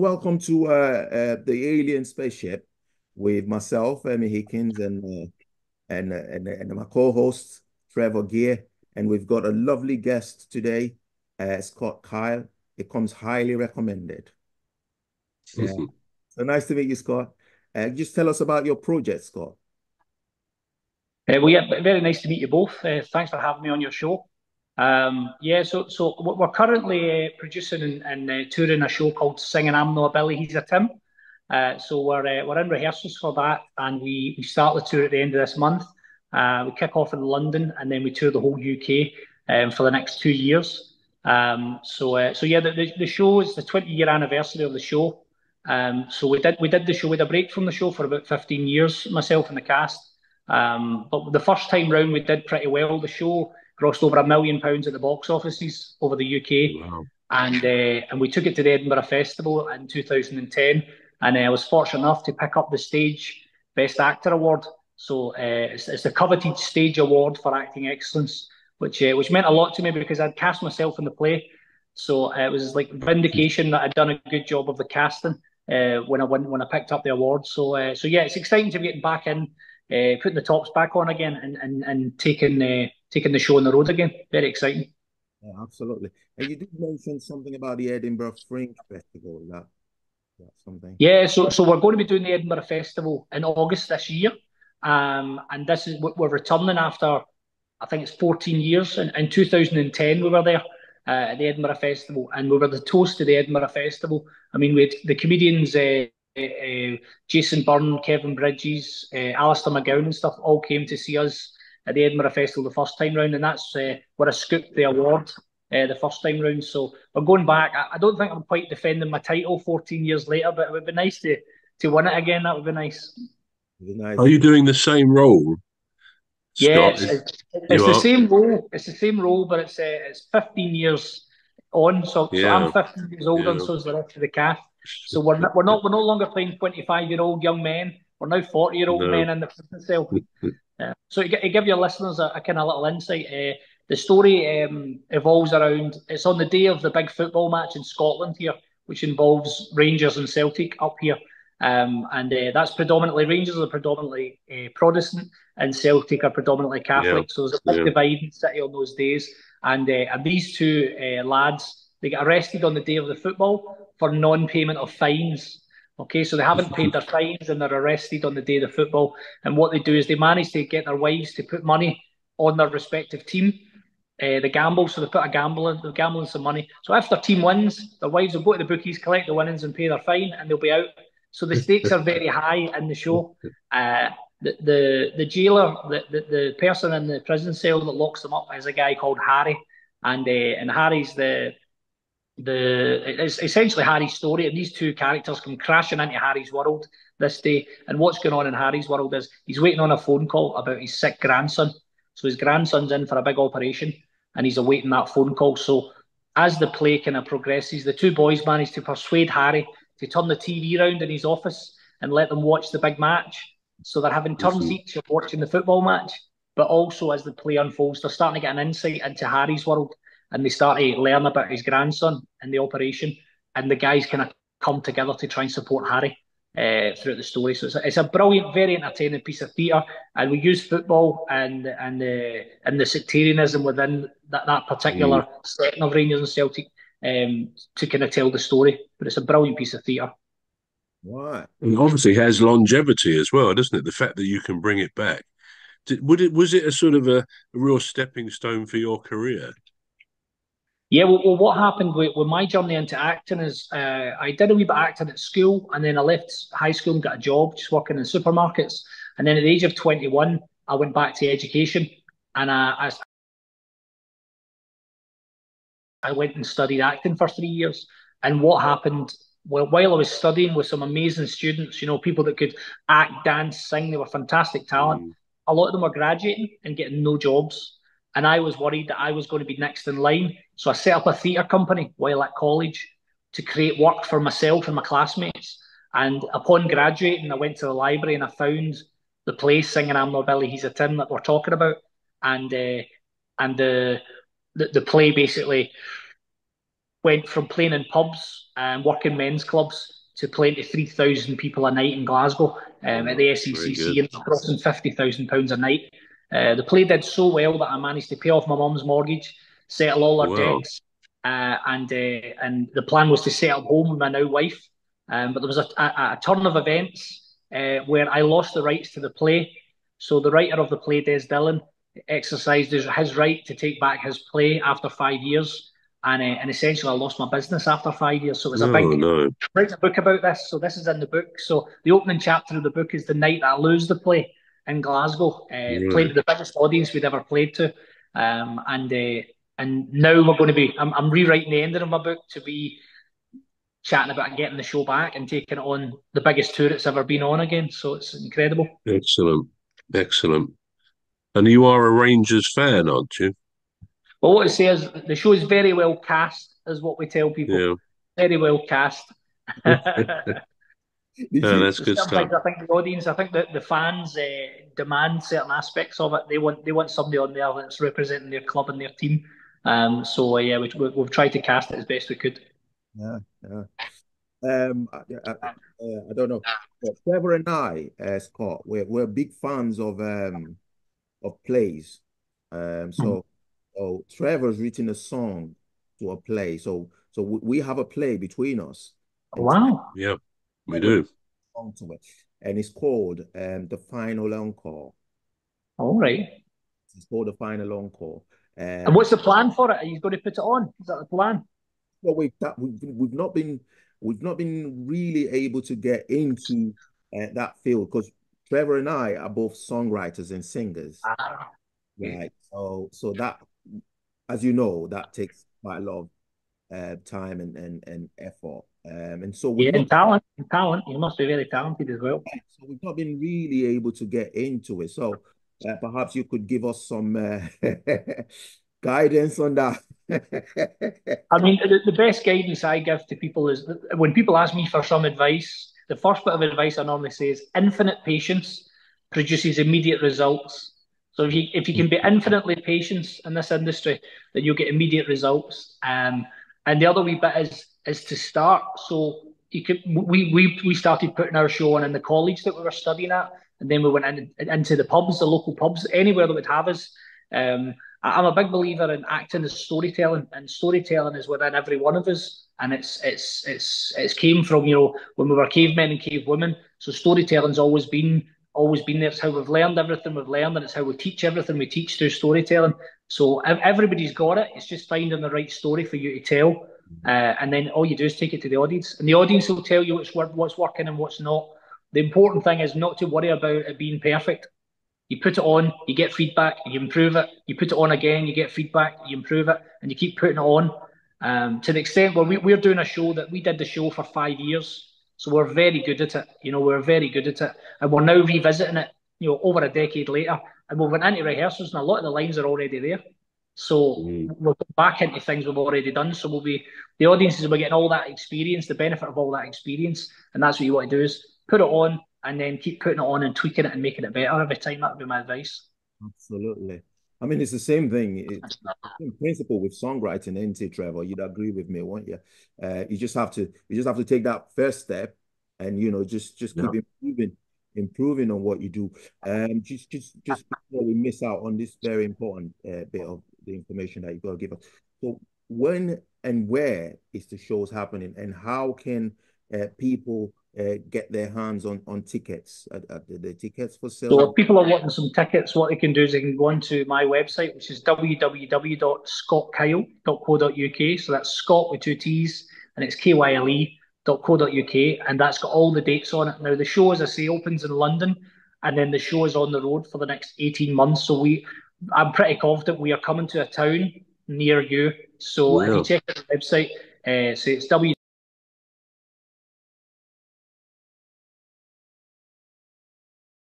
Welcome to uh, uh, the Alien Spaceship with myself, Emmy Hikins, and uh, and, uh, and and my co-host Trevor Gear, and we've got a lovely guest today, uh, Scott Kyle. It comes highly recommended. Yeah. so nice to meet you, Scott. Uh, just tell us about your project, Scott. Uh, well, yeah, very nice to meet you both. Uh, thanks for having me on your show. Um, yeah, so so we're currently uh, producing and, and uh, touring a show called Singing I'm No Billy, He's a Tim. Uh, so we're uh, we're in rehearsals for that, and we we start the tour at the end of this month. Uh, we kick off in London, and then we tour the whole UK um, for the next two years. Um, so uh, so yeah, the, the, the show is the 20 year anniversary of the show. Um, so we did we did the show with a break from the show for about 15 years, myself and the cast. Um, but the first time round we did pretty well. The show grossed over a million pounds at the box offices over the UK. Wow. And uh, and we took it to the Edinburgh Festival in 2010. And uh, I was fortunate enough to pick up the stage Best Actor award. So uh, it's, it's the coveted stage award for acting excellence, which uh, which meant a lot to me because I'd cast myself in the play. So uh, it was like vindication that I'd done a good job of the casting uh, when I went, when I picked up the award. So so yeah, it's exciting to be getting back in, putting the tops back on again, and and and taking taking the show on the road again. Very exciting. Yeah, absolutely. And you did mention something about the Edinburgh Fringe Festival. That, that's something. Yeah, so so we're going to be doing the Edinburgh Festival in August this year, um, and this is what we're returning after I think it's 14 years. In, in 2010, we were there uh, at the Edinburgh Festival, and we were the toast of the Edinburgh Festival. I mean, we had the comedians. Uh, uh, Jason Byrne, Kevin Bridges, uh, Alistair McGowan, and stuff all came to see us at the Edinburgh Festival the first time round, and that's uh, where I scooped the award uh, the first time round. So we're going back. I, I, don't think I'm quite defending my title 14 years later, but it would be nice to to win it again. That would be nice. nice. Are you doing the same role? Yeah, it's, it's, it's the same role. It's the same role, but it's uh, it's 15 years on. So, yeah. so I'm 15 years old, yeah. and so is the rest of the cast. So we're not, we're not we're no longer playing 25 year old young men. We're now 40 year old no. men in the prison cell. Uh, so to, to, give your listeners a, a kind of little insight, uh, the story um, evolves around. It's on the day of the big football match in Scotland here, which involves Rangers and Celtic up here, um, and uh, that's predominantly Rangers are predominantly uh, Protestant and Celtic are predominantly Catholic. Yeah. So there's a big yeah. divide in the city on those days, and uh, and these two uh, lads they get arrested on the day of the football for non-payment of fines Okay, so they haven't paid their fines and they're arrested on the day of the football. And what they do is they manage to get their wives to put money on their respective team. Uh, the gamble, so they put a gamble in, they're gambling some money. So if their team wins, their wives will go to the bookies, collect the winnings, and pay their fine, and they'll be out. So the stakes are very high in the show. Uh, the, the the jailer, the, the, the person in the prison cell that locks them up is a guy called Harry, and uh, and Harry's the the it's essentially Harry's story, and these two characters come crashing into Harry's world this day. And what's going on in Harry's world is he's waiting on a phone call about his sick grandson. So his grandson's in for a big operation, and he's awaiting that phone call. So as the play kind of progresses, the two boys manage to persuade Harry to turn the TV round in his office and let them watch the big match. So they're having turns each of watching the football match, but also as the play unfolds, they're starting to get an insight into Harry's world and they start to learn about his grandson and the operation, and the guys kind of come together to try and support Harry uh, throughout the story. So it's a, it's a brilliant, very entertaining piece of theatre, and we use football and and the uh, and the sectarianism within that, that particular mm. setting of Rangers and Celtic um, to kind of tell the story. But it's a brilliant piece of theatre. Right. And obviously has longevity as well, doesn't it? The fact that you can bring it back. Did, would it was it a sort of a, a real stepping stone for your career? Yeah, well, well, what happened with, with, my journey into acting is uh, I did a wee bit of acting at school, and then I left high school and got a job just working in supermarkets. And then at the age of 21, I went back to education, and I, I, I went and studied acting for three years. And what happened well, while I was studying with some amazing students, you know, people that could act, dance, sing, they were fantastic talent. Mm. A lot of them were graduating and getting no jobs. And I was worried that I was going to be next in line. So I set up a theatre company while at college to create work for myself and my classmates. And upon graduating, I went to the library and I found the play Singing I'm No Billy, He's a Tim that we're talking about. And uh, and the, the, the play basically went from playing in pubs and working men's clubs to playing to 3,000 people a night in Glasgow um, at the SECC and crossing £50,000 a night. Uh, the play did so well that I managed to pay off my mum's mortgage, settle all our wow. debts, uh, and uh, and the plan was to set up home with my now wife. Um, but there was a, a, a turn of events uh, where I lost the rights to the play. So the writer of the play, Des Dillon, exercised his, his right to take back his play after five years and uh, and essentially I lost my business after five years. So it was a big no. write a book about this. So this is in the book. So the opening chapter of the book is the night that I lose the play in Glasgow. Uh? Played to the biggest audience we'd ever played to, um, and uh, and now we're going to be. I'm, I'm rewriting the ending of my book to be chatting about getting the show back and taking on the biggest tour it's ever been on again. So it's incredible. Excellent, excellent. And you are a Rangers fan, aren't you? Well, what it says, the show is very well cast, is what we tell people. Yeah. Very well cast. yeah, that's good stuff. I think the audience, I think that the fans uh, demand certain aspects of it. They want they want somebody on there that's representing their club and their team. Um, so uh, yeah, we, we, have tried to cast it as best we could. Yeah, yeah. Um, I, I, uh, I don't know, but Trevor and I, uh, Scott, we're we're big fans of um of plays. Um, so. Mm so Trevor's written a song to a play. So so we have a play between us. Wow. Yeah, we do. And it's called um, The Final Encore. All right. It's called The Final Encore. Um, and what's the plan for it? Are you going to put it on? Is that the plan? Well, we've, that, we've, we've not been we've not been really able to get into uh, that field because Trevor and I are both songwriters and singers. Ah. Right. So so that as you know, that takes quite a lot of uh, time and, and, and effort. Um, and so we yeah, not, talent, talent. You must be very talented as well. So we've not been really able to get into it. So uh, perhaps you could give us some uh, guidance on that. I mean, the, the best guidance I give to people is when people ask me for some advice. The first bit of advice I normally say is infinite patience produces immediate results. So if you if you can be infinitely patient in this industry, then you'll get immediate results. Um, and the other wee bit is is to start. So you could we we we started putting our show on in the college that we were studying at, and then we went in, into the pubs, the local pubs, anywhere that would have us. Um, I'm a big believer in acting as storytelling, and storytelling is within every one of us. And it's it's it's it's came from you know when we were cavemen and cave women. So storytelling's always been always been there. It's how we've learned everything we've learned, and it's how we teach everything we teach through storytelling. So everybody's got it. It's just finding the right story for you to tell, uh, and then all you do is take it to the audience, and the audience will tell you what's what's working and what's not. The important thing is not to worry about it being perfect. You put it on, you get feedback, you improve it. You put it on again, you get feedback, you improve it, and you keep putting it on. Um, to the extent where we, we're doing a show that we did the show for five years so we're very good at it. You know, we're very good at it. And we're now revisiting it, you know, over a decade later. And we went into rehearsals and a lot of the lines are already there. So mm. we're back into things we've already done. So we'll be the audiences will be getting all that experience, the benefit of all that experience. And that's what you want to do is put it on and then keep putting it on and tweaking it and making it better every time. That would be my advice. Absolutely. I mean, it's the same thing. It's in principle with songwriting, ain't it, Trevor? You'd agree with me, won't you? Uh, you just have to, you just have to take that first step, and you know, just just keep yeah. improving, improving on what you do. Um, just just just before we miss out on this very important uh, bit of the information that you've got to give us. So, when and where is the shows happening, and how can uh, people uh, get their hands on on tickets at, at the, the, tickets for sale. So if people are wanting some tickets, what they can do is they can go onto my website, which is www.scottkyle.co.uk. So that's Scott with two T's, and it's kyle.co.uk, and that's got all the dates on it. Now the show, as I say, opens in London, and then the show is on the road for the next eighteen months. So we, I'm pretty confident we are coming to a town near you. So if you check out the website, uh, so it's www